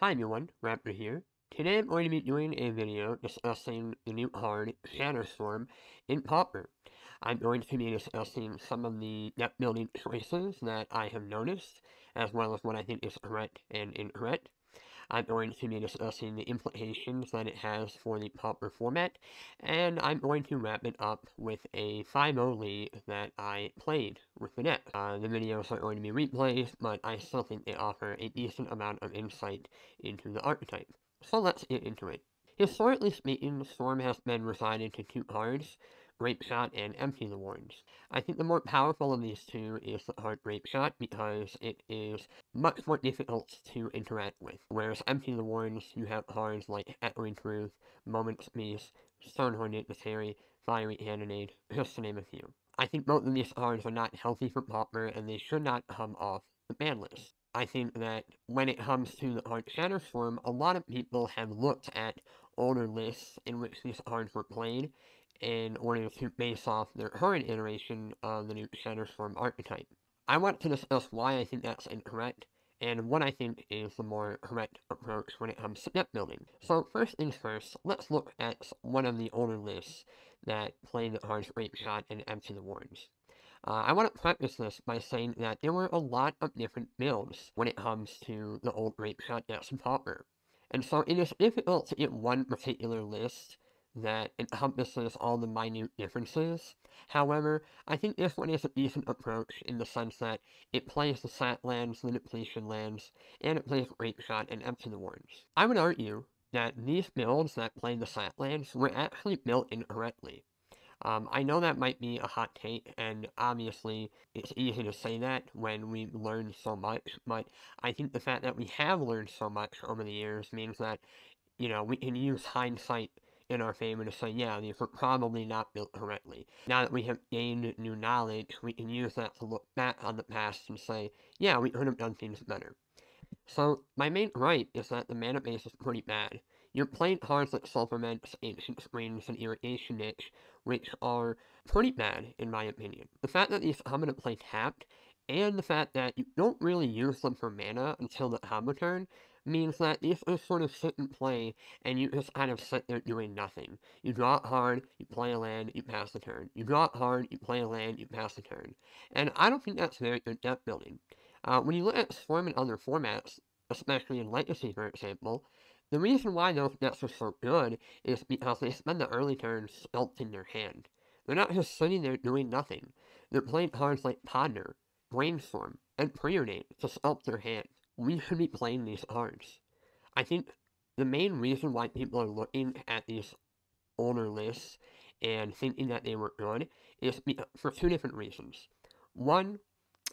Hi everyone, Raptor here. Today I'm going to be doing a video discussing the new card, Chatterstorm, in Pauper. I'm going to be discussing some of the deck building choices that I have noticed, as well as what I think is correct and incorrect. I'm going to be discussing the implications that it has for the Pauper format, and I'm going to wrap it up with a 5-0 lead that I played with the deck. Uh, the videos are going to be replays, but I still think they offer a decent amount of insight into the archetype. So let's get into it. Historically speaking, Storm has been resigned to two cards, Grapeshot and Empty the Warrens. I think the more powerful of these two is the card Grapeshot because it is much more difficult to interact with. Whereas Empty the Warrens, you have cards like Echoing Truth, Moment's Peace, Stonehorn Dignitary, Fiery Cannonade, just to name a few. I think both of these cards are not healthy for Pauper and they should not come off the ban list. I think that when it comes to the heart card Chatterstorm, a lot of people have looked at older lists in which these cards were played in order to base off their current iteration of the new Chatterstorm archetype. I want to discuss why I think that's incorrect, and what I think is the more correct approach when it comes to deck building. So first things first, let's look at one of the older lists that play the cards Grapeshot and Empty the Warrens. Uh, I want to preface this by saying that there were a lot of different builds when it comes to the old Shot decks and Pauper. And so it is difficult to get one particular list that encompasses all the minute differences. However, I think this one is a decent approach in the sense that it plays the sat lands, the depletion lands, and it plays Grapeshot and Empty the Warrens. I would argue that these builds that play the sat lands were actually built incorrectly. Um, I know that might be a hot take, and obviously it's easy to say that when we learn so much, but I think the fact that we have learned so much over the years means that, you know, we can use hindsight in our favor to say, yeah, these were probably not built correctly. Now that we have gained new knowledge, we can use that to look back on the past and say, yeah, we could have done things better. So, my main gripe is that the mana base is pretty bad. You're playing cards like Supplements, Ancient Springs, and Irrigation Ditch, which are pretty bad, in my opinion. The fact that these come into play tapped, and the fact that you don't really use them for mana until the combo turn, means that these just sort of sit and play, and you just kind of sit there doing nothing. You draw it hard, you play a land, you pass the turn. You draw it hard, you play a land, you pass the turn. And I don't think that's very good deck building. Uh, when you look at Storm in other formats, especially in Legacy, for example, the reason why those decks are so good is because they spend the early turns sculpting their hand. They're not just sitting there doing nothing. They're playing cards like Ponder, Brainstorm, and Preordain to sculpt their hand we should be playing these cards. I think the main reason why people are looking at these older lists and thinking that they were good is for two different reasons. One,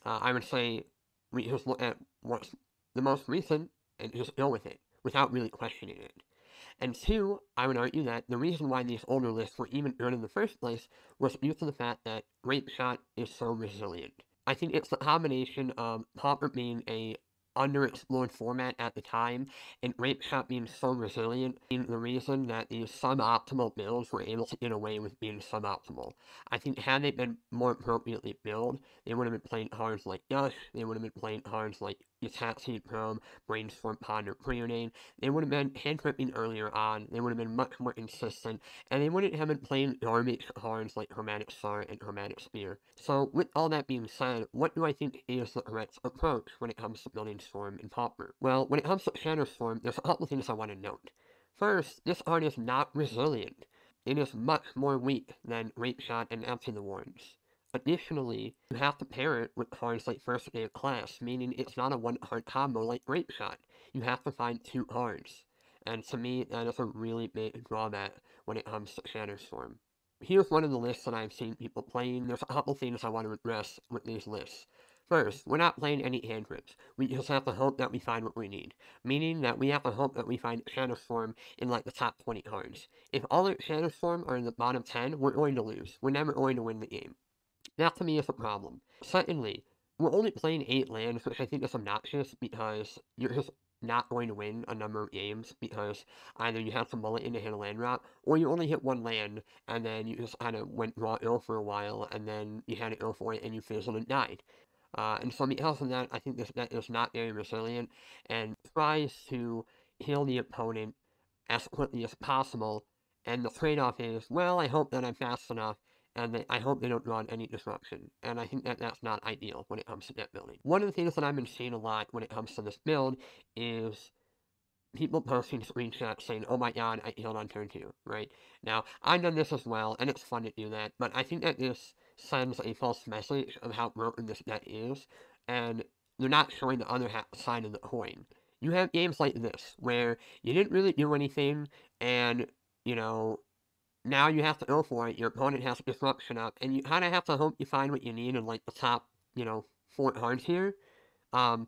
uh, I would say we just look at what's the most recent and just go with it without really questioning it. And two, I would argue that the reason why these older lists were even good in the first place was due to the fact that Grapeshot is so resilient. I think it's the combination of Pauper being a underexplored format at the time, and Grapeshot being so resilient being the reason that these suboptimal builds were able to get away with being suboptimal. I think had they been more appropriately built, they would have been playing cards like Gush, they would have been playing cards like Gitaxian Probe, Brainstorm Ponder Preordain. They would have been hand earlier on, they would have been much more consistent, and they wouldn't have been playing garbage cards like Chromatic Star and Chromatic Sphere. So, with all that being said, what do I think is the correct approach when it comes to building Storm and Pauper? Well, when it comes to Chatterstorm, there's a couple things I want to note. First, this art is not resilient. It is much more weak than Grapeshot and Empty the Warrens. Additionally, you have to pair it with cards like First Day of Class, meaning it's not a one-card combo like Grapeshot. You have to find two cards. And to me, that is a really big drawback when it comes to Chatterstorm. Here's one of the lists that I've seen people playing. There's a couple things I want to address with these lists. First, we're not playing any cantrips. We just have to hope that we find what we need. Meaning that we have to hope that we find Chatterstorm in like the top 20 cards. If all our Chatterstorm are in the bottom 10, we're going to lose. We're never going to win the game. That to me is a problem. Secondly, we're only playing 8 lands, which I think is obnoxious because you're just not going to win a number of games because either you have to mullet in to hit a land drop, or you only hit one land, and then you just kind of went raw ill for a while, and then you had it ill for it, and you fizzled and died. Uh, and so because of that, I think this deck is not very resilient and tries to heal the opponent as quickly as possible. And the trade-off is, well, I hope that I'm fast enough and that I hope they don't run any disruption. And I think that that's not ideal when it comes to deck building. One of the things that I've been seeing a lot when it comes to this build is people posting screenshots saying, oh my god, I healed on turn 2, right? Now, I've done this as well, and it's fun to do that, but I think that this sends a false message of how broken this deck is, and they're not showing the other side of the coin. You have games like this, where you didn't really do anything, and, you know, now you have to go for it, your opponent has disruption up, and you kind of have to hope you find what you need in, like, the top, you know, four cards here. Um,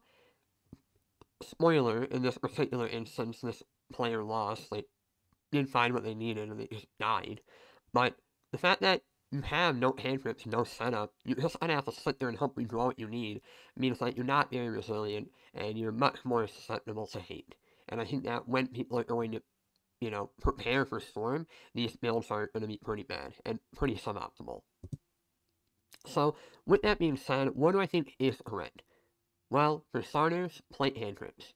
spoiler, in this particular instance, this player lost, like, didn't find what they needed, and they just died. But the fact that you have no cantrips, no setup, you just kind of have to sit there and hope you draw what you need, means that you're not very resilient, and you're much more susceptible to hate. And I think that when people are going to, you know, prepare for Storm, these builds are going to be pretty bad, and pretty suboptimal. So, with that being said, what do I think is correct? Well, for starters, plate cantrips.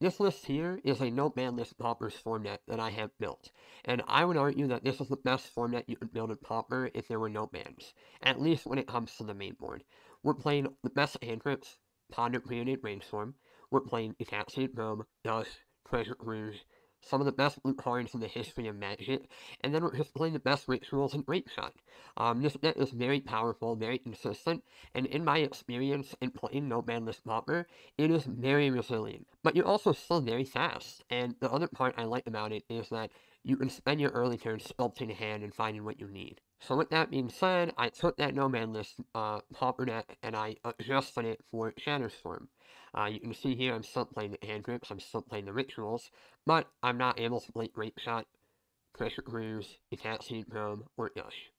This list here is a no ban list Pauper format that I have built, and I would argue that this is the best format you could build in Pauper if there were no bans, at least when it comes to the main board. We're playing the best cantrips, Ponder Created Rainstorm, we're playing Encapsulated Rome, Dust, Treasure Cruise, some of the best loot cards in the history of Magic, and then we're just playing the best rituals in Grapeshot. Um, this deck is very powerful, very consistent, and in my experience in playing No Bandless Pauper, it is very resilient. But you're also still very fast, and the other part I like about it is that you can spend your early turns sculpting a hand and finding what you need. So with that being said, I took that No Man list uh, Pauper deck and I adjusted it for Chatterstorm. Uh, you can see here I'm still playing the cantrips, I'm still playing the rituals, but I'm not able to play Grapeshot, Treasure Cruise, Encapsulated Rome, or Gush.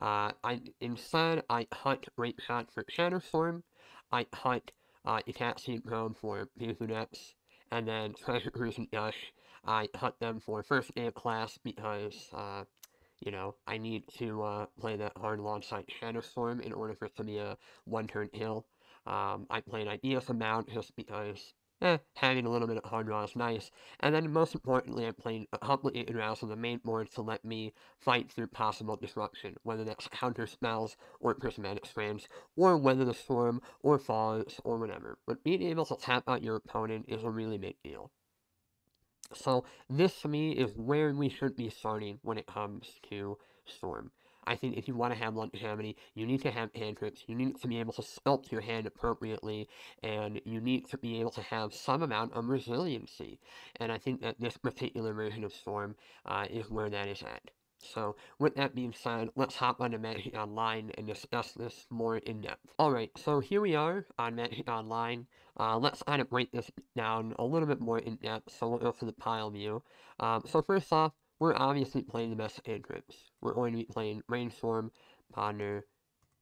Uh, I, instead, I hunt Grapeshot for Chatterstorm, I hunt uh, Encapsulated Rome for Depths, and then Treasure Cruise and Gush, I hunt them for first day of class because, uh, you know, I need to uh, play that hard alongside Chatterstorm in order for it to be a one-turn kill. Um, I play an ideas amount just because, eh, having a little bit of hard draw is nice. And then most importantly, I'm playing a complicated routes on the main board to let me fight through possible disruption, whether that's counter spells or prismatic strands, or whether the storm or falls or whatever. But being able to tap out your opponent is a really big deal. So this to me is where we should be starting when it comes to Storm. I think if you want to have longevity, you need to have cantrips, you need to be able to sculpt your hand appropriately, and you need to be able to have some amount of resiliency. And I think that this particular version of Storm uh, is where that is at. So, with that being said, let's hop onto Magic Online and discuss this more in depth. Alright, so here we are on Magic Online. Uh, let's kind of break this down a little bit more in depth, so we'll go to the pile view. Um, so first off, we're obviously playing the best hand. We're going to be playing Brainstorm, Ponder,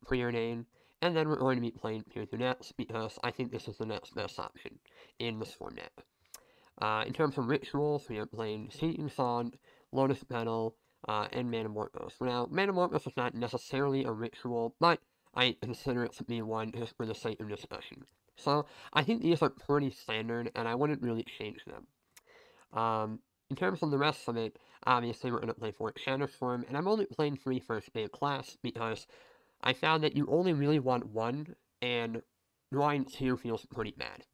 Preordain, and then we're going to be playing Through Nets because I think this is the next best option in this format. Uh, in terms of rituals, we are playing Seething Song, Lotus Petal, uh, and Manamorphose. Now, Manamorphose is not necessarily a ritual, but I consider it to be one just for the sake of discussion. So, I think these are pretty standard, and I wouldn't really change them. Um, in terms of the rest of it, obviously we're going to play for Chatterstorm, and I'm only playing three first day of class because I found that you only really want one, and drawing two feels pretty bad.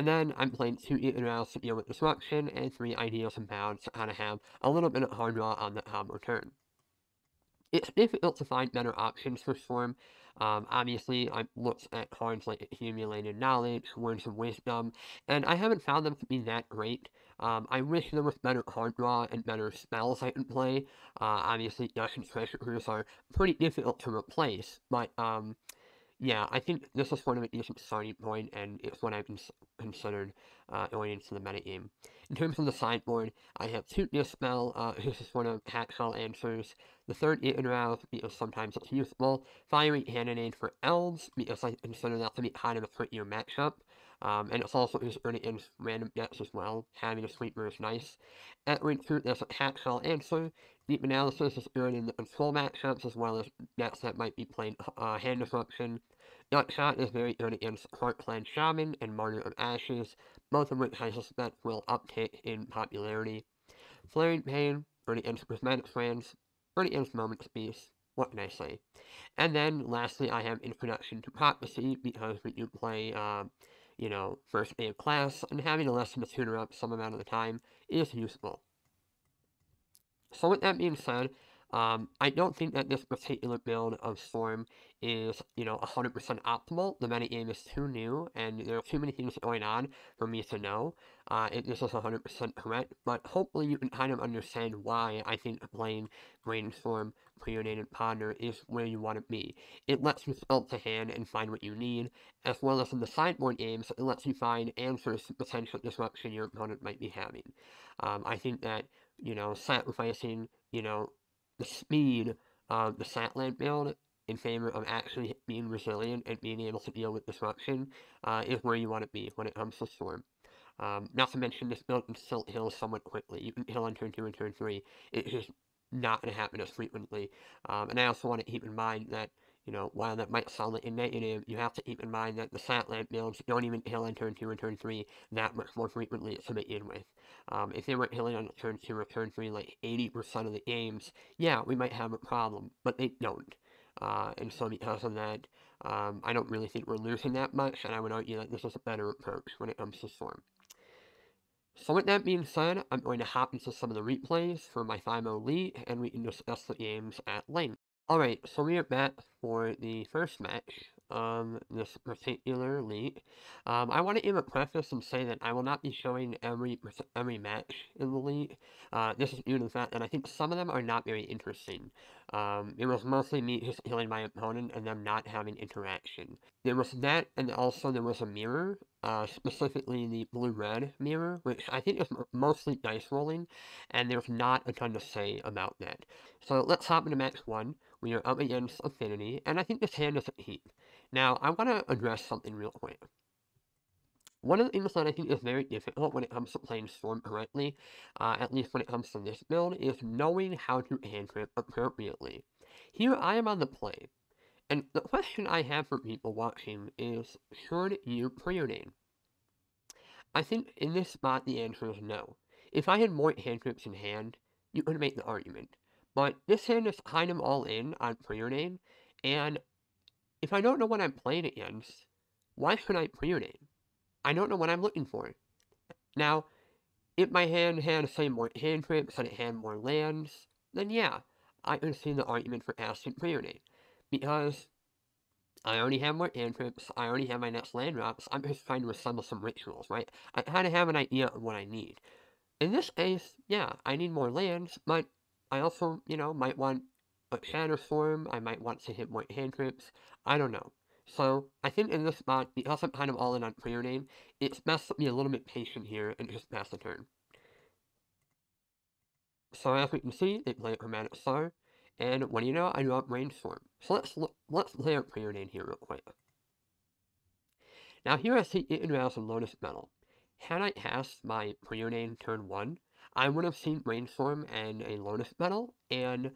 And then I'm playing two Ethereals to deal with Disruption, and three Ideas Unbound to kind of have a little bit of hard draw on the combo turn. It's difficult to find better options for Storm. Um, obviously, I've looked at cards like Accumulated Knowledge, Words of Wisdom, and I haven't found them to be that great. Um, I wish there was better card draw and better spells I could play. Uh, obviously, Gush and Treasure Cruise are pretty difficult to replace, but um, yeah, I think this is one of a decent starting point, and it's what I've cons considered uh, going into the metagame. In terms of the sideboard, I have two Dispel, uh, this is one of Hacksaw answers. The third Ignrouse, because sometimes it's useful. Fiery Cannonade for Elves, because I consider that to be kind of a trickier matchup. Um, and it's also earning in random gets as well. Having a sweeper is nice. At rank 2, there's a all answer. Deep analysis is earning in the control matchups as well as decks that might be playing uh, hand disruption. Nutshot is very good against Heartland Shaman and Martyr of Ashes, both of which I suspect will uptick in popularity. Flaring Pain, earning against Prismatic Strands, earning against Moment Beast, what can I say? And then lastly, I have Introduction to Prophecy because we do play, uh, you know, first day of class, and having a lesson to tutor up some amount of the time is useful. So with that being said, um, I don't think that this particular build of Storm is, you know, 100% optimal. The metagame is too new, and there are too many things going on for me to know uh, if this is 100% correct, but hopefully you can kind of understand why I think playing Brainstorm Preordained Ponder is where you want to be. It lets you sculpt the hand and find what you need, as well as in the sideboard games, it lets you find answers to potential disruption your opponent might be having. Um, I think that, you know, sacrificing, you know, the speed of the Satland build in favor of actually being resilient and being able to deal with disruption uh, is where you want to be when it comes to Storm. Um, not to mention, this build can still heal somewhat quickly. You can heal on turn 2 and turn 3. It's just not going to happen as frequently. Um, and I also want to keep in mind that, you know, while that might sound like a negative, you have to keep in mind that the Satland builds don't even heal on turn 2 and turn 3 that much more frequently to begin with. Um, if they were healing on turn 2 or turn 3 like 80% of the games, yeah, we might have a problem, but they don't. Uh, and so because of that, um, I don't really think we're losing that much, and I would argue that this is a better approach when it comes to Storm. So with that being said, I'm going to hop into some of the replays for my 5 Elite, and we can discuss the games at length. Alright, so we are back for the first match of this particular league. Um, I want to give a preface and say that I will not be showing every every match in the league. Uh, this is due to the fact that I think some of them are not very interesting. Um, it was mostly me just killing my opponent and them not having interaction. There was that, and also there was a mirror, uh, specifically the blue-red mirror, which I think is mostly dice rolling, and there's not a ton to say about that. So let's hop into match one. We are up against Affinity, and I think this hand is a heat. Now, I want to address something real quick. One of the things that I think is very difficult when it comes to playing Storm correctly, uh, at least when it comes to this build, is knowing how to cantrip appropriately. Here I am on the play, and the question I have for people watching is, should you preordain? I think in this spot the answer is no. If I had more cantrips in hand, you could make the argument. But this hand is kind of all in on preordain, and if I don't know what I'm playing against, why should I preordain? I don't know what I'm looking for. Now, if my hand had, say, more cantrips and it had more lands, then yeah, I can see the argument for asking preordain. Because I already have more cantrips, I already have my next land drops, I'm just trying to assemble some rituals, right? I kind of have an idea of what I need. In this case, yeah, I need more lands, but I also, you know, might want a Chatterstorm, I might want to hit more hand trips, I don't know. So, I think in this spot, because I'm kind of all in on preordain, it's best to be a little bit patient here and just pass the turn. So as we can see, they play a Chromatic Star, and what do you know, I do up Brainstorm. So let's let's play out Preordain here real quick. Now here I see it and some Lotus Petal. Had I cast my Preordain turn 1, I would have seen Brainstorm and a Lotus Petal, and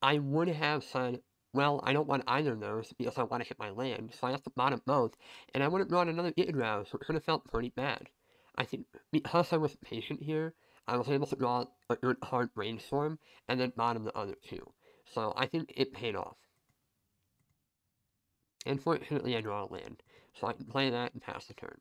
I would have said, well, I don't want either of those because I want to hit my land, so I have to bottom both, and I would have drawn another Ignrouse, which would have felt pretty bad. I think because I was patient here, I was able to uh, draw a good hard Brainstorm, and then bottom the other two. So I think it paid off. Unfortunately, I draw a land, so I can play that and pass the turn.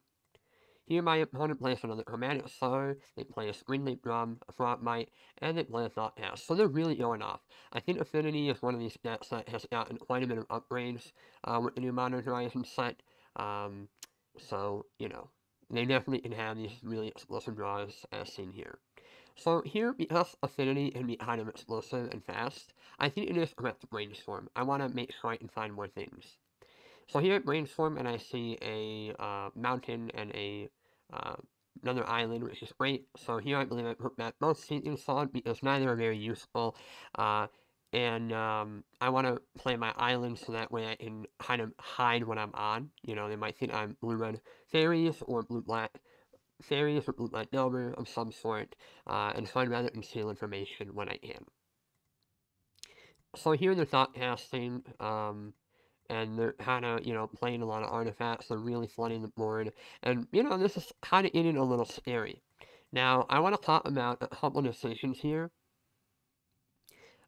Here my opponent plays another Chromatic Star, they play a Springleaf Drum, a Frogmite, and they play a Thoughtcast, so they're really going off. I think Affinity is one of these decks that has gotten quite a bit of upgrades uh, with the new Modern Horizon set, um, so, you know, they definitely can have these really explosive draws as seen here. So here, because Affinity can be kind of explosive and fast, I think it is correct to Brainstorm. I want to make sure I can find more things. So here at Brainstorm, and I see a uh, mountain and a uh, another island, which is great. So here I believe I put back both Sinking Sod because neither are very useful. Uh, and um, I want to play my island so that way I can kind of hide when I'm on. You know, they might think I'm blue-red fairies or blue-black fairies or blue-black delver of some sort, uh, and so I'd rather conceal information when I can. So here they're thought casting, um, and they're kind of, you know, playing a lot of artifacts, they're really flooding the board, and, you know, this is kind of getting a little scary. Now, I want to talk about a couple decisions here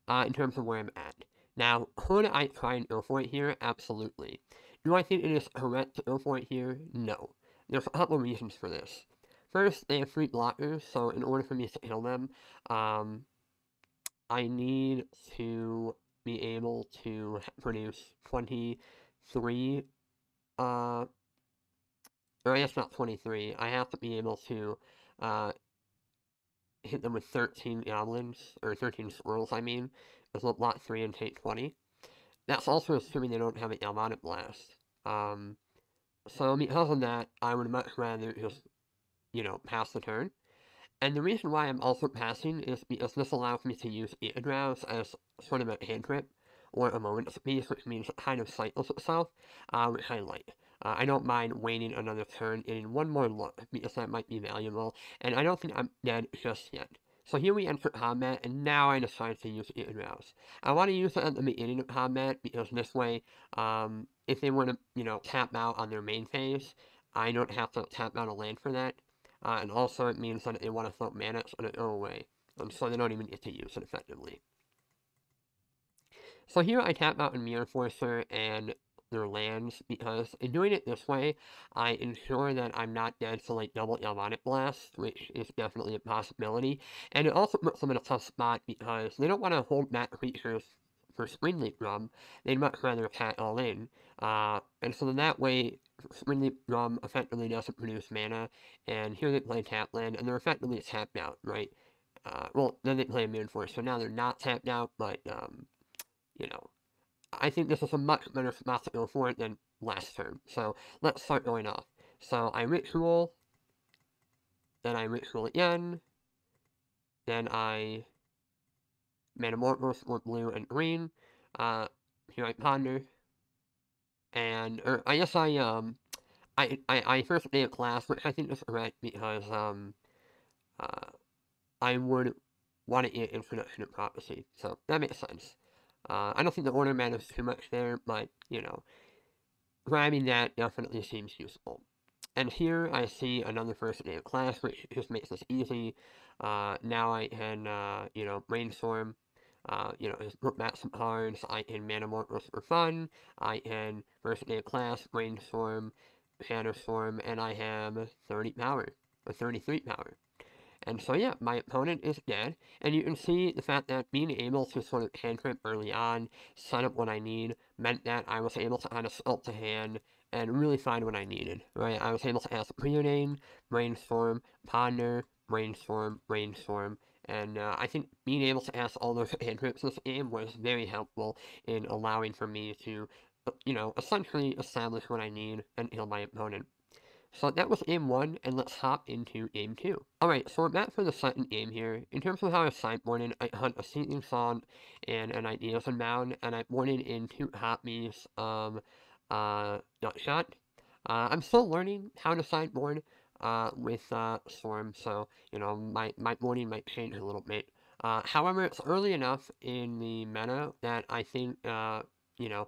uh, in terms of where I'm at. Now, could I try and go for it here? Absolutely. Do I think it is correct to go for it here? No. There's a couple reasons for this. First, they have three blockers, so in order for me to kill them, um, I need to be able to produce 23, uh, or I guess not 23, I have to be able to, uh, hit them with 13 goblins, or 13 squirrels, I mean, with a lot 3 and take 20. That's also assuming they don't have an Galvanic Blast. Um, so because of that, I would much rather just, you know, pass the turn. And the reason why I'm also passing is because this allows me to use Eatondrause as of a cantrip, or a moment piece, which means kind of cycles itself, uh, which I like. Uh, I don't mind waiting another turn, getting one more look, because that might be valuable, and I don't think I'm dead just yet. So here we enter combat, and now I decide to use Eatondrause. I want to use it at the beginning of combat, because this way, um, if they were to, you know, tap out on their main phase, I don't have to tap out a land for that. Uh, and also it means that they want to float mana, going to go away. Um, so they don't even get to use it effectively. So here I tap out a Myr Enforcer and their lands because in doing it this way, I ensure that I'm not dead to like double Galvanic Blast, which is definitely a possibility. And it also puts them in a tough spot because they don't want to hold back creatures for Springleaf Drum. They'd much rather attack all in. Uh, and so then that way, Springleaf Drum effectively doesn't produce mana, and here they play tap land, and they're effectively tapped out, right? Uh, well, then they play Myr Enforcer, so now they're not tapped out, but, um, you know, I think this is a much better spot to go for it than last turn. So let's start going off. So I ritual, then I ritual again, then I Manamorphose for blue and green. Uh, here I ponder, and or I guess I um I I, I first made a class, which I think is correct because um uh I would want to introduction of prophecy, so that makes sense. Uh, I don't think the order matters too much there, but, you know, grabbing that definitely seems useful. And here I see another first name class, which just makes this easy. Uh, now I can, uh, you know, brainstorm, uh, you know, just look back some cards. I can Manamorphose for fun. I can first name class, brainstorm, Chatterstorm, and I have 30 power, or 33 power. And so yeah, my opponent is dead, and you can see the fact that being able to sort of cantrip early on, set up what I need, meant that I was able to kind of sculpt a hand and really find what I needed, right? I was able to ask Preordain, Brainstorm, Ponder, Brainstorm, Brainstorm, and uh, I think being able to ask all those cantrips this game was very helpful in allowing for me to, uh, you know, essentially establish what I need and heal my opponent. So that was game one, and let's hop into game two. Alright, so we're back for the second game here. In terms of how I sideboarded, I hunt a Seething Song and an Ideas Unbound, and I boarded in two copies of uh, Nutshot. Uh, I'm still learning how to sideboard uh, with uh, Storm, so, you know, my, my boarding might change a little bit. Uh, however, it's early enough in the meta that I think, uh, you know,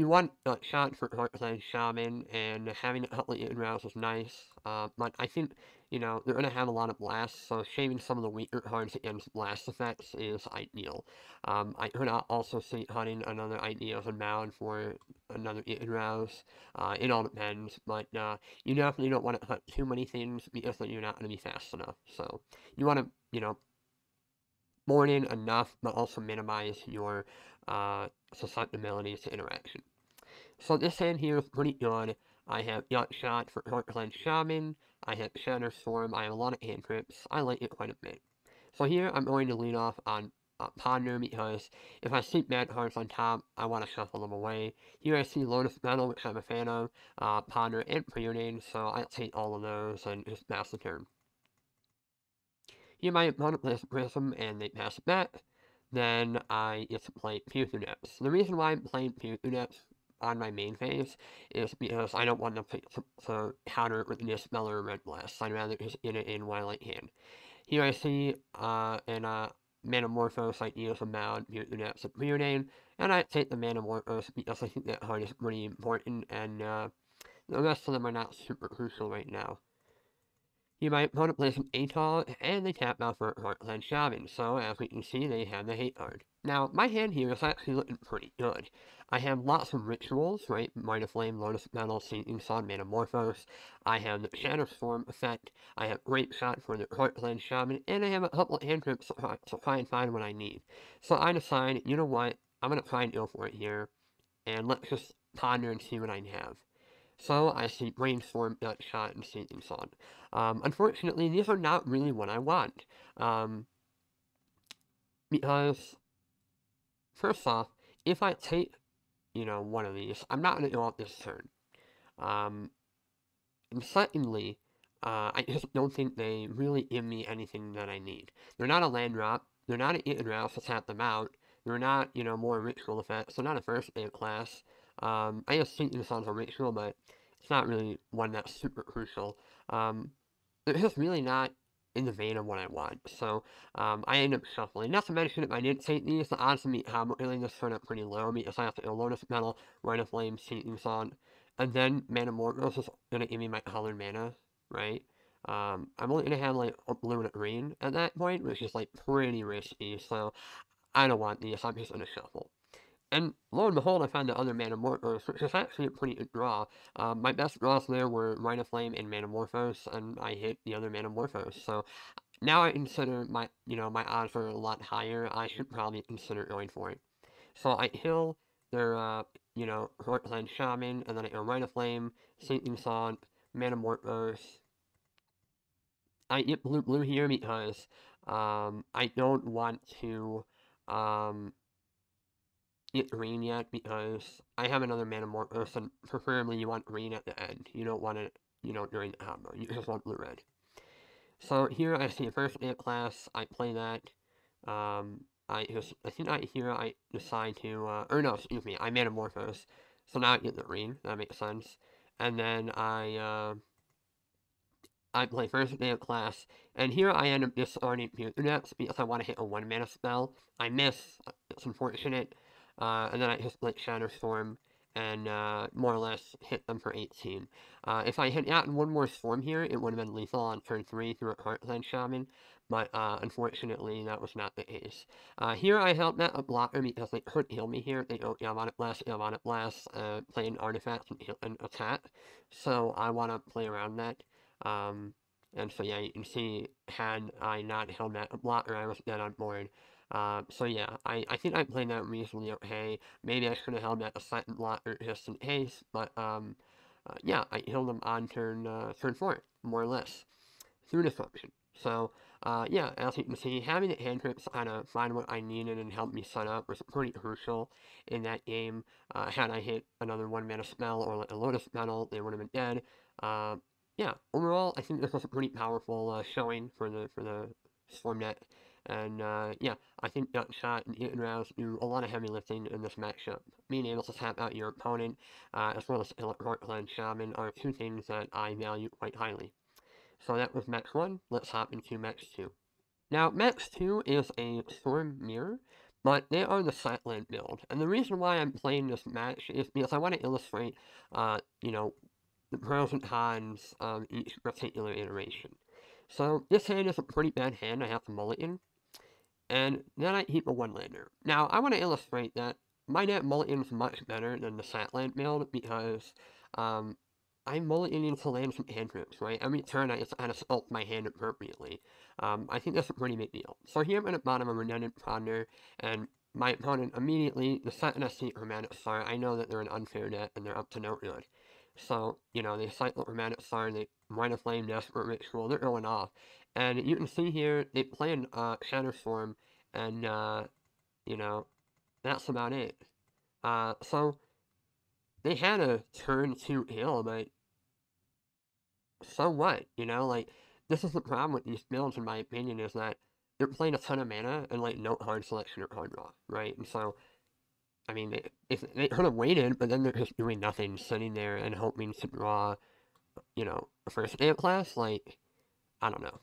you want a shot for Heartland Shaman, and having a couple of rounds is nice, uh, but I think, you know, they're going to have a lot of blasts, so shaving some of the weaker cards against blast effects is ideal. Um, I could also see hunting another Ideas Unbound for another Rouse. Uh, it all depends, but uh, you definitely don't want to hunt too many things because then you're not going to be fast enough. So you want to, you know, board in enough, but also minimize your uh, susceptibilities to interaction. So this hand here is pretty good. I have Yacht Shot for Heartland Shaman. I have Chatterstorm. I have a lot of cantrips. I like it quite a bit. So here I'm going to lead off on uh, Ponder because if I see bad cards on top, I want to shuffle them away. Here I see Lotus Petal, which I'm a fan of, uh, Ponder, and Preordain, so I'll take all of those and just pass the turn. Here my opponent plays Prism, and they pass it back. then I get to play Puther Nets. The reason why I'm playing Puther Nets on my main phase is because I don't want to, to, to counter it with this Meller Red Blast. I'd rather just get it in my light hand. Here I see uh, an uh, Manamorphose I use a Mound, Puther Nets, and Preordain, and I take the Manamorphose because I think that card is pretty important, and uh, the rest of them are not super crucial right now. You might want to play some Atoll, and the tap out for Heartland Shaman, so as we can see, they have the hate card. Now, my hand here is actually looking pretty good. I have lots of rituals, right? Rite of Flame, Lotus Petal, Seething Song, Manamorphose. I have the Shadow effect. I have Grapeshot for the Heartland Shaman, and I have a couple of cantrips to try and find what I need. So I decide, you know what, I'm going to try and go for it here, and let's just ponder and see what I have. So I see Brainstorm, Nutshot, and Seething Song. Um, unfortunately, these are not really what I want. Um, because, first off, if I take, you know, one of these, I'm not going to go out this turn. Um, and secondly, uh, I just don't think they really give me anything that I need. They're not a land drop. They're not an Eaton Rouse to tap them out. They're not, you know, more ritual effects. They're not a first aid class. Um, I just think this ritual, but it's not really one that's super crucial. Um, it's just really not in the vein of what I want. So um, I end up shuffling. Not to mention, if I didn't take these, the odds of me really this turn up pretty low because I have to go Lotus Petal, Rite of Flame, Seething Song, and then Manamorphose is going to give me my colored mana, right? Um, I'm only going to have like a green at that point, which is like pretty risky, so I don't want these, I'm just going to shuffle. And lo and behold, I found the other Manamorphose, which is actually a pretty good draw. Um, my best draws there were of Flame and Manamorphose, and I hit the other Manamorphose. So now I consider my, you know, my odds are a lot higher. I should probably consider going for it. So I heal their, uh, you know, Heartland Shaman, and then I go Rite of Flame, Seething Song, Manamorphose. I get blue blue here because um, I don't want to um, get green yet because I have another Manamorphose, and preferably you want green at the end. You don't want it, you know, during the combo. You just want blue-red. So here I see a first aid class, I play that. Um, I just, I think I here I decide to, uh, or no, excuse me, I Manamorphose. So now I get the green, that makes sense. And then I, uh, I play first day of class, and here I end up discarding Puther Nets because I want to hit a one mana spell. I miss, it's unfortunate, uh, and then I just like Chatterstorm and uh, more or less hit them for 18. Uh, if I had gotten one more Storm here, it would have been lethal on turn 3 through a Heartland Shaman, but uh, unfortunately that was not the case. Uh, here I held that a blocker because they could heal me here. They go Galvanic Blast, Galvanic Blast, uh, play an artifact and, and attack, so I want to play around that. Um, and so yeah, you can see, had I not held that blocker, I was dead on board. Uh, so yeah, I, I think I played that reasonably okay. Maybe I should have held that a second blocker just in case, but um, uh, yeah, I held them on turn uh, turn four, more or less, through disruption. So uh, yeah, as you can see, having the cantrips kind of find what I needed and help me set up was pretty crucial in that game. Uh, had I hit another one mana spell or like a Lotus Petal, they would have been dead. Uh, yeah, overall, I think this was a pretty powerful uh, showing for the for the Stormnet. And uh, yeah, I think Nutshot and Eaton Rouse do a lot of heavy lifting in this matchup. Being able to tap out your opponent, uh, as well as Heartland Shaman, are two things that I value quite highly. So that was match 1, let's hop into match 2. Now, match 2 is a Storm Mirror, but they are the Silent build. And the reason why I'm playing this match is because I want to illustrate, uh, you know, the pros and cons of each particular iteration. So, this hand is a pretty bad hand, I have to mulligan. And then I keep a one-lander. Now, I want to illustrate that my net mulligan is much better than the Satland build because um, I'm mulliganing to land some cantrips, right? Every turn I just kind of sculpt my hand appropriately. Um, I think that's a pretty big deal. So here I'm at the bottom of a Redundant Ponder, and my opponent immediately, the second I see Chromatic Star, I know that they're an unfair net and they're up to no good. So, you know, they cycle Chromatic Star, they of Flame, Desperate Ritual, they're going off. And you can see here, they play in uh, Storm, and, uh, you know, that's about it. Uh, so, they had a turn to heal, but so what? You know, like, this is the problem with these builds, in my opinion, is that they're playing a ton of mana and like no hard selection or hard draw, right? And so, I mean, they, they could have waited, but then they're just doing nothing, sitting there and hoping to draw, you know, a first day of class. Like, I don't know.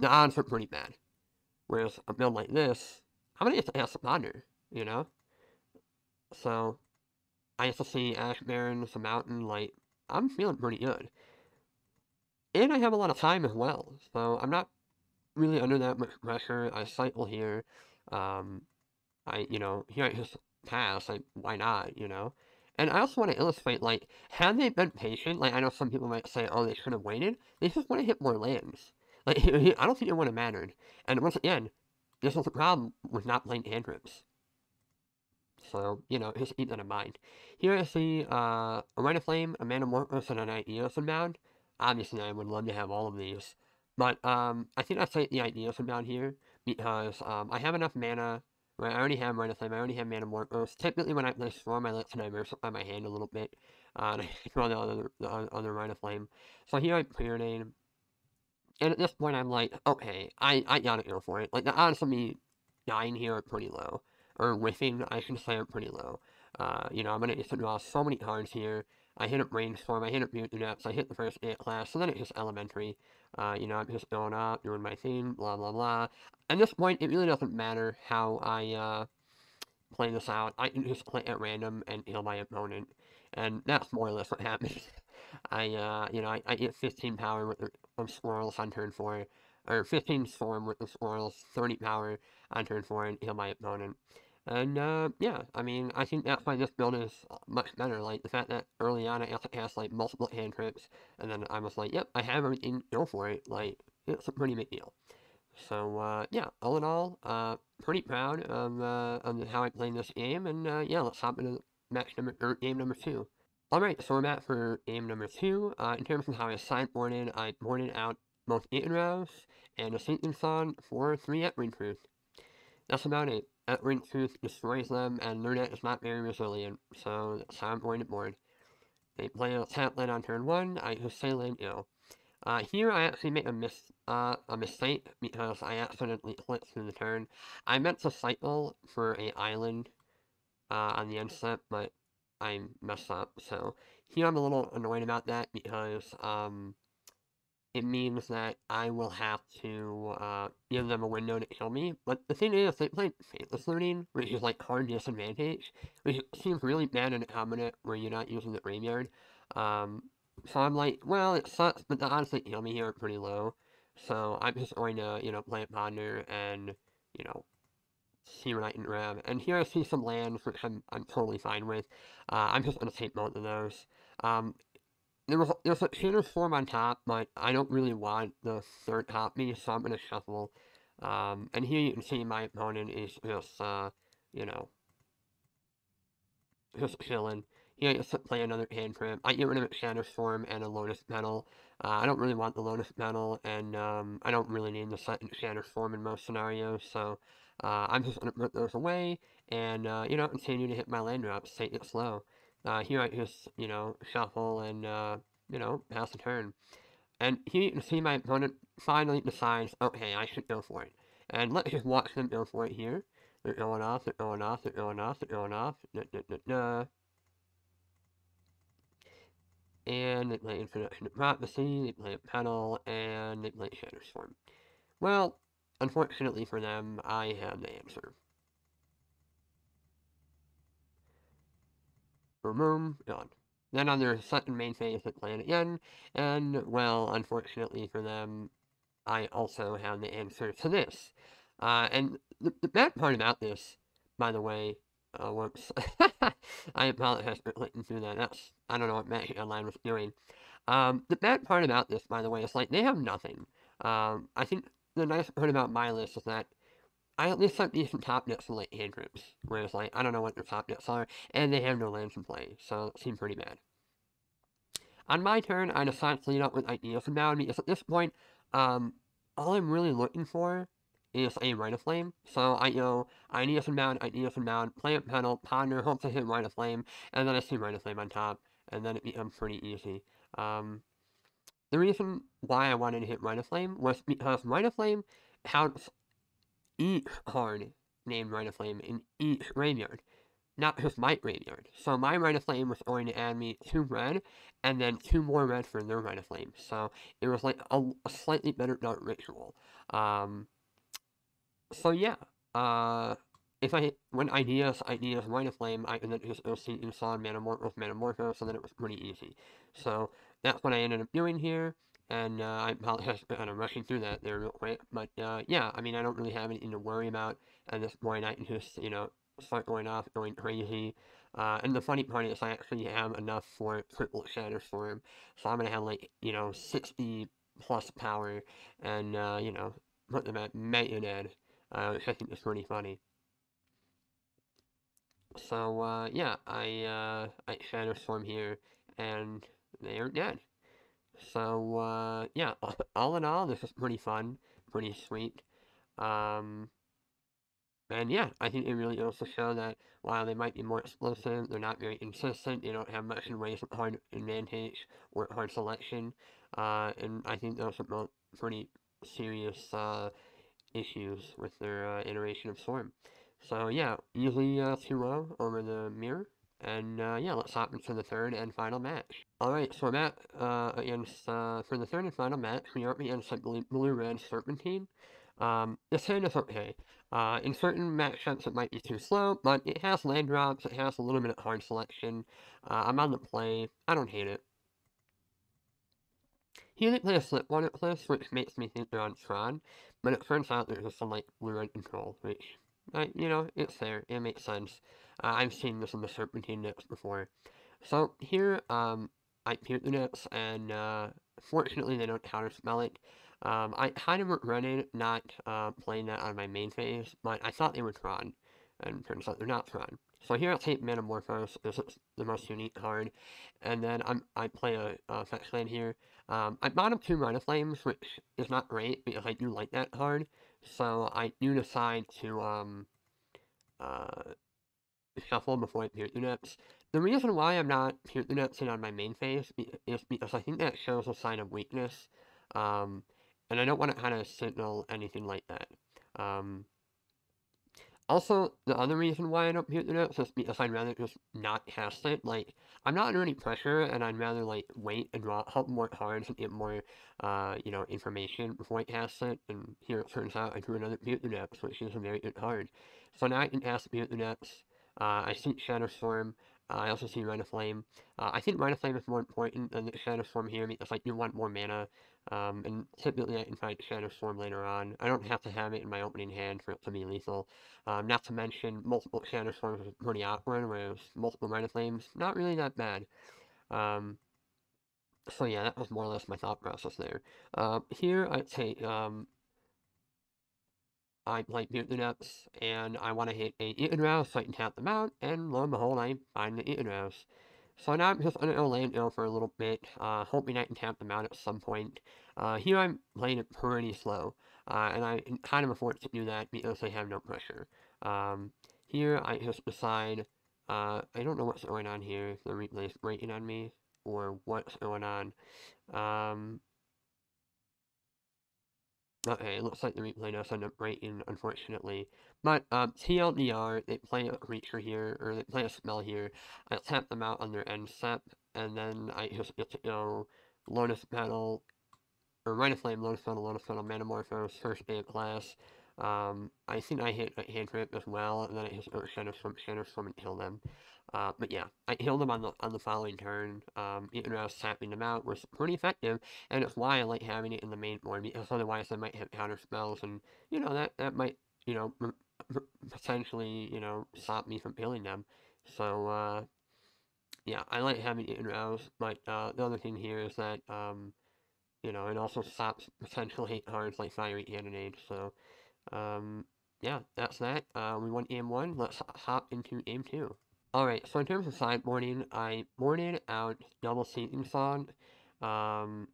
The odds are pretty bad. Whereas a build like this, I'm gonna get to Ask Ponder, you know? So, I to see Ash a mountain, like, I'm feeling pretty good. And I have a lot of time as well, so I'm not really under that much pressure. I cycle here. Um, I, you know, here I just pass, like, why not, you know? And I also want to illustrate, like, had they been patient, like, I know some people might say, oh, they should have waited. They just want to hit more lands. Like, I don't think it would have mattered. And once again, this was the problem with not playing cantrips. So, you know, just keep that in mind. Here I see uh, of Flame, a Manamorphose, and an Ideas Unbound. Obviously, I would love to have all of these. But um, I think I'll take the Ideas Unbound here because um, I have enough mana. Right? I already have of Flame, I already have Manamorphose. Typically, when I play Storm, I let to diversify my hand a little bit. Uh, and I draw the other, the other of Flame. So here I Preordain. And at this point, I'm like, okay, I, I gotta go for it. Like, the odds of me dying here are pretty low or whiffing, I should say, are pretty low. Uh, you know, I'm going to draw so many cards here. I hit up Brainstorm, I hit up Mutant Depths, I hit the first 8 class, so then it's just elementary. Uh, you know, I'm just going up, doing my thing, blah, blah, blah. At this point, it really doesn't matter how I, uh, play this out. I can just play at random and heal my opponent. And that's more or less what happens. I, uh, you know, I, I get 15 power with the Swirls on turn 4, or 15 Storm with the Swirls, 30 power on turn 4, and heal my opponent. And, uh, yeah, I mean, I think that's why this build is much better. Like, the fact that early on I also cast, like, multiple cantrips, and then I was like, yep, I have everything, go for it. Like, it's a pretty big deal. So, uh, yeah, all in all, uh, pretty proud of, uh, of how I played this game, and, uh, yeah, let's hop into match number, game number two. Alright, so we're back for game number two. Uh, in terms of how I sideboarded, I boarded out both Ignrouse and a Seething Song for three Echoing Truth. That's about it. Ring Truth destroys them, and deck is not very resilient, so that's how I'm going to board. They play a Tapland on turn 1, I just say land ill. Uh, here I actually made a mis uh, a mistake because I accidentally clicked through the turn. I meant to cycle for a island uh, on the end step, but I messed up. So here I'm a little annoyed about that because um, it means that I will have to uh, give them a window to kill me. But the thing is, they play Faithless Looting, which is like card disadvantage, which seems really bad in a cabinet where you're not using the graveyard. Um, so I'm like, well, it sucks, but the odds they kill me here are pretty low. So I'm just going to, you know, play a Ponder and, you know, see what I can grab. And here I see some lands, which I'm, I'm totally fine with. Uh, I'm just going to take both of those. Um, there was there's a Tutor form on top, but I don't really want the third copy, so I'm going to shuffle. Um, and here you can see my opponent is just, uh, you know, just chilling. Here, just play another hand cantrip. I get rid of a Chatterstorm and a Lotus Petal. Uh, I don't really want the Lotus Petal, and um, I don't really need the Chatterstorm in most scenarios, so uh, I'm just going to put those away, and, uh, you know, continue to hit my land drops, take it slow. Uh, here I just, you know, shuffle and, uh, you know, pass the turn. And here you can see my opponent finally decides, okay, I should go for it. And let's just watch them go for it here. They're going off, they're going off, they're going off, they're going off. Nah, nah, nah, nah. And they play Infinite Prophecy, they play a Petal, and they play Shadow Storm. Well, unfortunately for them, I have the answer. Boom, gone. Then on their second main phase, they play it again, and, well, unfortunately for them, I also have the answer to this. Uh, and the, the bad part about this, by the way, uh, whoops, I apologize for clicking through that, that's, I don't know what Magic Online was doing. Um, the bad part about this, by the way, is, like, they have nothing. Um, I think the nice part about my list is that I at least have decent top decks and late cantrips. Whereas, like, I don't know what their top decks are, and they have no lands in play, so it seemed pretty bad. On my turn, I decide to lead up with Ideas Unbound, because at this point, um, all I'm really looking for is a Rite of Flame. So I know I need to Ideas Unbound, Ideas Unbound, play a pedal, ponder, hope to hit Rite of Flame, and then I see Rite of Flame on top, and then it becomes pretty easy. Um, the reason why I wanted to hit Rite of Flame was because Rite of Flame has each card named Rite of Flame in each graveyard, not just my graveyard. So my Rite of Flame was going to add me two red, and then two more red for their Rite of Flame. So it was like a, a slightly better Dark Ritual. Um, so yeah, uh, if I when ideas ideas Rite of Flame, I ended up just OCing Saw Manamorphose Manamorphose, so then it was pretty easy. So that's what I ended up doing here. And uh, I apologize for kind of rushing through that there real quick. But uh, yeah, I mean, I don't really have anything to worry about at this point. I can just, you know, start going off, going crazy. Uh, and the funny part is I actually have enough for triple Chatterstorm. So I'm to have like, you know, 60 plus power and, uh, you know, put them at Mega Dead, uh, I think is pretty funny. So, uh, yeah, I, uh, I Chatterstorm here, and they are dead. So, uh, yeah, all in all, this is pretty fun, pretty sweet. Um, and yeah, I think it really also to show that while they might be more explosive, they're not very consistent, they don't have much in ways of hard advantage or hard selection. Uh, and I think those are both pretty serious uh, issues with their uh, iteration of Storm. So yeah, usually uh, 2-0 over the mirror. And uh, yeah, let's hop into the third and final match. Alright, so that uh, against, uh, for the third and final match, we are up against like blue-red Serpentine. Um, this hand is okay. Uh, in certain matchups it might be too slow, but it has land drops, it has a little bit of hard selection. Uh, I'm on the play, I don't hate it. He didn't play a slip one at this, which makes me think they're on Tron, but it turns out there's some like blue-red control, which, uh, you know, it's there, it makes sense. Uh, I've seen this in the Serpentine decks before. So here, um, I peered the decks, and uh, fortunately they don't counterspell it. Um, I kind of regretted not uh, playing that on my main phase, but I thought they were Tron, and turns out they're not Tron. So here I'll take Manamorphose, this is the most unique card, and then I'm, I play a, a fetch land here. Um, I bought up two Rite Flames, which is not great, because I do like that card, so I do decide to, um, uh, shuffle before I through Nets. The reason why I'm not Peer through Netsing on my main phase is because I think that shows a sign of weakness, um, and I don't want to kind of signal anything like that. Um, also, the other reason why I don't mute the notes is because I'd rather just not cast it. Like, I'm not under any pressure, and I'd rather, like, wait and draw, help more cards and get more, uh, you know, information before I cast it. And here it turns out I drew another mute the notes, which is a very good card. So now I can cast mute the notes. Uh, I see Chatterstorm. Uh, I also see of Flame. Uh, I think of Flame is more important than the Chatterstorm here because I do want more mana. Um, and typically I can fight Chatterstorm later on. I don't have to have it in my opening hand for it to be lethal. Um, not to mention, multiple Chatterstorms is pretty awkward, whereas multiple of Flames, not really that bad. Um, so yeah, that was more or less my thought process there. Uh, here I take um, I like the nuts, and I want to hit a Ignrouse so I can tap them out, and lo and behold, I find the Ignrouse. So now I'm just land ill for a little bit, uh, hoping I can tap them out at some point. Uh, here I'm playing it pretty slow, uh, and I kind of afford to do that because I have no pressure. Um, here I just decide, uh, I don't know what's going on here, if the replay is breaking on me, or what's going on. Um, Okay, it looks like the replay does end up breaking, unfortunately. But, um, TLDR, they play a creature here, or they play a spell here. I tap them out on their end step, and then I just get to go Lotus Petal, or Rite of Flame, Lotus Petal, Lotus Petal, Manamorphose, first day of class. Um, I think I hit a cantrip as well, and then I just hit Chatterstorm, Shadow Storm and kill them. Uh, but yeah, I healed them on the on the following turn. Um, even I was tapping them out was pretty effective, and it's why I like having it in the main board because otherwise I might hit counter spells, and you know that that might you know potentially you know stop me from killing them. So uh, yeah, I like having it in rouse. But uh, the other thing here is that um, you know it also stops potential hate cards like Fiery Cannonade. So um, yeah, that's that. Uh, we won game one. Let's hop into game two. Alright, so in terms of sideboarding, I boarded out Double Seething Song, um,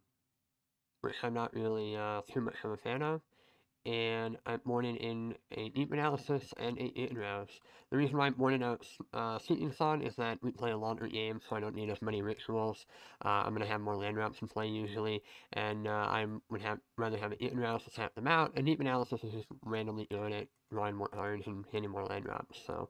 which I'm not really uh, too much of a fan of. and I'm morning in a deep analysis and a in rouse. The reason why I'm morning out uh, Seething Song is that we play a longer game, so I don't need as many rituals. Uh, I'm going to have more land wraps in play usually, and uh, I would have rather have an in rouse to tap them out. A deep analysis is just randomly doing it, drawing more cards and hitting more land wraps. So,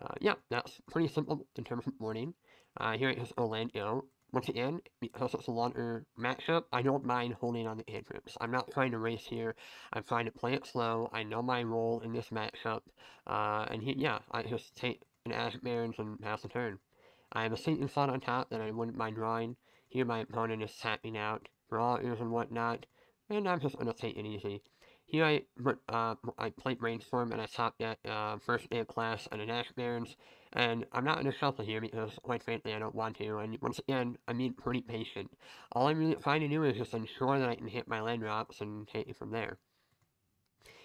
uh, yeah, that's pretty simple in terms of morning. Uh, here is Orlando. Once again, because it's a longer matchup, I don't mind holding on the cantrips. I'm not trying to race here. I'm trying to play it slow. I know my role in this matchup. Uh, and he, yeah, I just take an Ash Barrens and pass the turn. I have a Seething Song on top that I wouldn't mind drawing. Here my opponent is tapping out Marauders and whatnot. And I'm just going to take it easy. Here I, uh, I played Brainstorm and I stopped at uh, first day of class and an Ash Barrens. And I'm not going to shuffle here because, quite frankly, I don't want to. And once again, I'm being pretty patient. All I'm really trying to do is just ensure that I can hit my land drops and take it from there.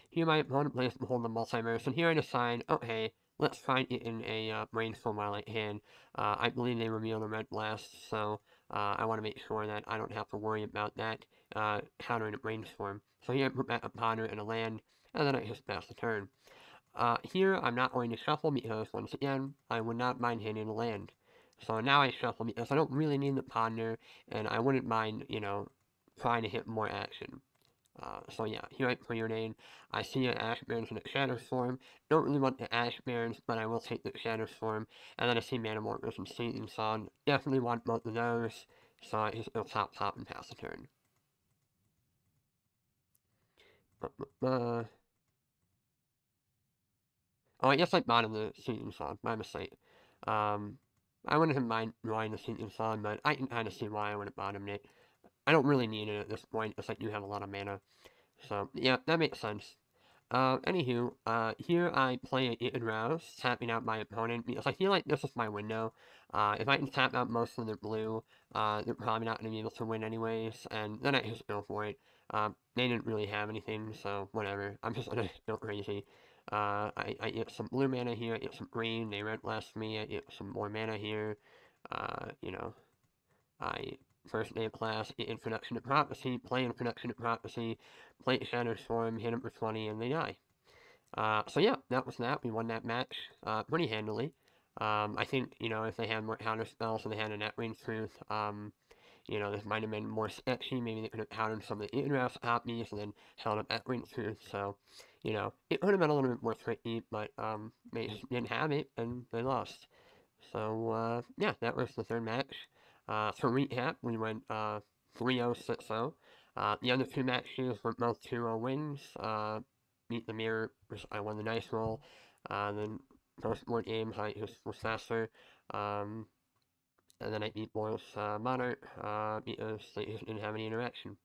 Here my opponent plays Behold the Multiverse, and here I decide, okay, let's try it in a uh, Brainstorm while I hand. Uh, I believe they reveal the Red Blast, so uh, I want to make sure that I don't have to worry about that uh, countering a Brainstorm. So here I put back a ponder and a land, and then I just pass the turn. Uh, here, I'm not going to shuffle because, once again, I would not mind hitting a land. So now I shuffle because I don't really need the ponder, and I wouldn't mind, you know, trying to hit more action. Uh, so yeah, here I your name. I see an Ash Barrens and a Chatterstorm. Don't really want the Ash Barrens, but I will take the Chatterstorm. And then I see Manamorphose and Seething Song. Definitely want both of those. So I just go top top and pass the turn. Uh, oh, I guess I bottom the Seething Song. My mistake. Um, I wouldn't have mind drawing the Seething Song, but I can kind of see why I would have bottomed it. I don't really need it at this point, because I do have a lot of mana. So, yeah, that makes sense. Uh, anywho, uh, here I play it in Rouse, tapping out my opponent, because I feel like this is my window. Uh, if I can tap out most of the blue, uh, they're probably not going to be able to win anyways, and then I just go for it. Um, they didn't really have anything, so whatever. I'm just gonna go crazy. Uh, I, I get some blue mana here, I get some green, they red blast me, I get some more mana here. Uh, you know, I first day of class, get Introduction to Prophecy, play Introduction to Prophecy, play Chatterstorm, hit him for 20, and they die. Uh, so yeah, that was that. We won that match uh, pretty handily. Um, I think, you know, if they had more counter spells and they had a net Echoing Truth, um, you know, this might have been more sketchy. Maybe they could have countered some of the interest copies and then held up Echoing Truth. So, you know, it would have been a little bit more tricky, but um, they didn't have it and they lost. So, uh, yeah, that was the third match. Uh, for recap, we went uh, 3-0, 6-0. Uh, the other two matches were both 2-0 wins. Uh, beat the Mirror, I won the nice roll. Uh, then first four games, I just was faster. Um, and then I beat Boros uh, Monarch uh, because just didn't have any interaction.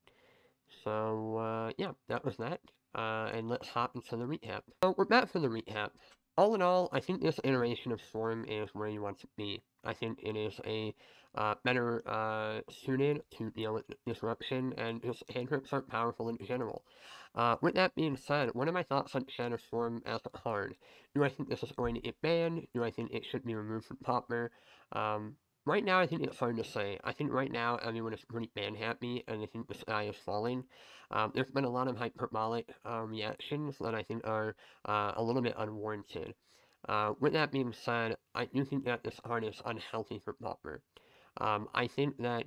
So, uh, yeah, that was that. Uh, and let's hop into the recap. So, we're back for the recap. All in all, I think this iteration of Storm is where you want to be. I think it is a uh, better uh, suited to deal with disruption, and just cantrips aren't powerful in general. Uh, with that being said, what are my thoughts on Chatterstorm as a card? Do I think this is going to get banned? Do I think it should be removed from Pauper? Um, right now, I think it's hard to say. I think right now, everyone is pretty ban happy, and I think the sky is falling. Um, there's been a lot of hyperbolic uh, reactions that I think are uh, a little bit unwarranted. Uh, with that being said, I do think that this card is unhealthy for Pauper. Um, I think that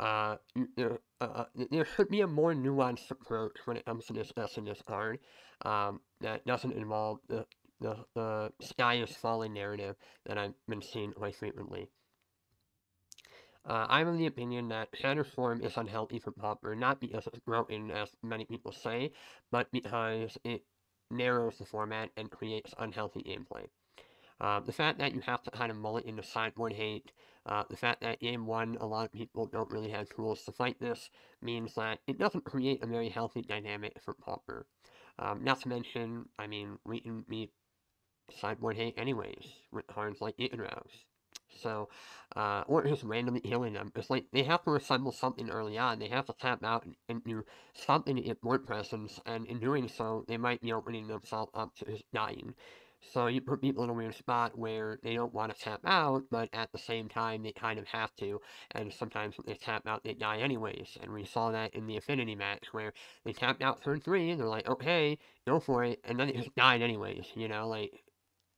uh, there, uh, uh there should be a more nuanced approach when it comes to this card um, that doesn't involve the, the, the sky is falling narrative that I've been seeing quite frequently. Uh, I'm of the opinion that Storm is unhealthy for Pauper, not because it's broken, as many people say, but because it narrows the format and creates unhealthy gameplay. Uh, the fact that you have to kind of mull it into sideboard hate, uh, the fact that game one, a lot of people don't really have tools to fight this, means that it doesn't create a very healthy dynamic for Pauper. Um, not to mention, I mean, we can meet sideboard hate anyways, with cards like Iconrouse. So, uh, or just randomly healing them. It's like they have to assemble something early on. They have to tap out and, do something to get presence, and in doing so, they might be opening themselves up to just dying. So you put people in a weird spot where they don't want to tap out, but at the same time they kind of have to. And sometimes when they tap out, they die anyways. And we saw that in the Affinity match where they tapped out turn three, and they're like, okay, go for it, and then they just died anyways. You know, like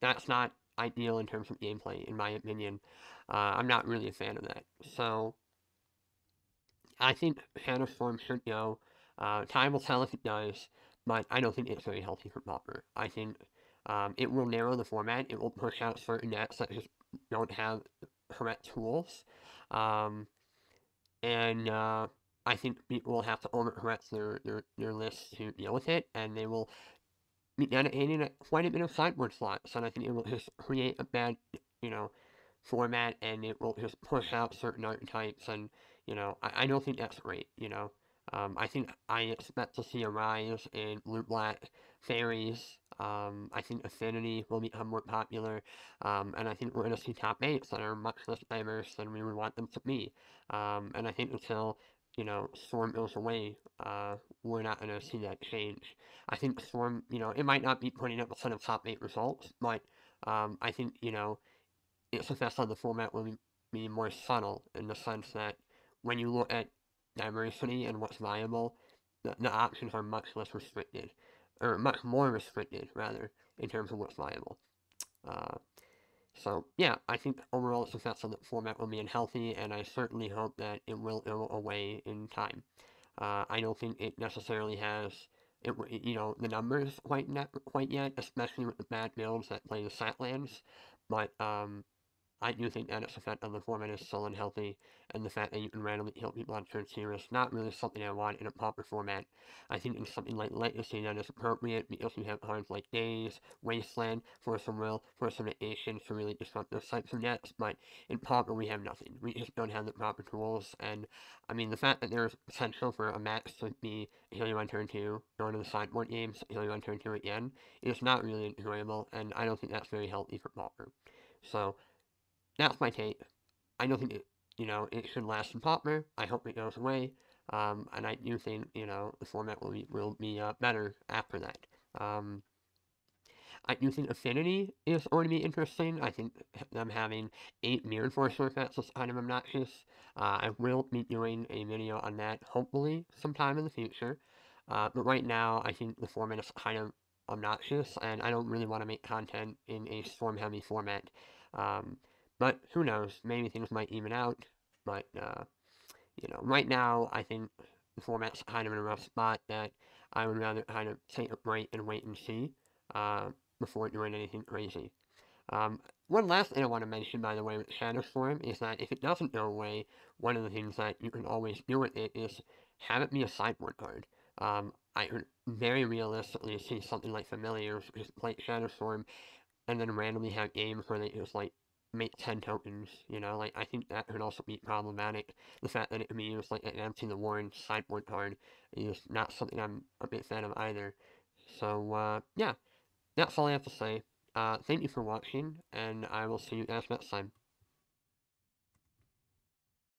that's not ideal in terms of gameplay, in my opinion. Uh, I'm not really a fan of that. So I think Chatterstorm should go. Uh, time will tell if it does, but I don't think it's very healthy for Pauper. I think um, it will narrow the format. It will push out certain decks that just don't have correct tools. Um, and uh, I think people will have to overcorrect their, their, their list to deal with it, and they will be dedicating quite a bit of sideboard slots, so I think it will just create a bad, you know, format, and it will just push out certain archetypes, and, you know, I, I don't think that's great, you know. Um, I think I expect to see a rise in blue black fairies. Um, I think affinity will become more popular, um, and I think we're going to see top eights that are much less diverse than we would want them to be. Um, and I think until you know Storm goes away, uh, we're not going to see that change. I think Storm, you know, it might not be putting up a ton of top eight results, but um, I think you know its effects on the format will be more subtle in the sense that when you look at diversity and what's viable, the, the options are much less restricted, or much more restricted, rather, in terms of what's viable. Uh, so, yeah, I think overall effects on the format will be unhealthy, and I certainly hope that it will go away in time. Uh, I don't think it necessarily has, it, you know, the numbers quite, net, quite yet, especially with the bad builds that play the Satlands, but, um, I do think that its effect on the format is still unhealthy, and the fact that you can randomly kill people on turn two is not really something I want in a proper format. I think in something like Legacy that is appropriate because you have cards like Daze, Wasteland, Force of Will, Force of Negation to really disrupt those types of decks, but in Pauper we have nothing. We just don't have the proper tools, and I mean the fact that there's potential for a max to be heal you on turn two, go to the sideboard games, heal you on turn two again, is not really enjoyable, and I don't think that's very healthy for Pauper. So, that's my take. I don't think it, you know, it should last in Pauper. I hope it goes away. Um, and I do think, you know, the format will be, will be uh, better after that. Um, I do think Affinity is going to be interesting. I think them having eight Mirror Force effects is kind of obnoxious. Uh, I will be doing a video on that, hopefully, sometime in the future. Uh, but right now, I think the format is kind of obnoxious, and I don't really want to make content in a storm-heavy format. Um, but who knows? Maybe things might even out. But, uh, you know, right now, I think the format's kind of in a rough spot that I would rather kind of take a break and wait and see uh, before doing anything crazy. Um, one last thing I want to mention, by the way, with Chatterstorm is that if it doesn't go away, one of the things that you can always do with it is have it be a sideboard card. Um, I could very realistically see something like Familiars just play Chatterstorm and then randomly have games where they just like make 10 tokens, you know, like, I think that could also be problematic. The fact that it can be used, like, an the Warren sideboard card is not something I'm a big fan of either. So, uh, yeah, that's all I have to say. Uh, thank you for watching, and I will see you guys next time.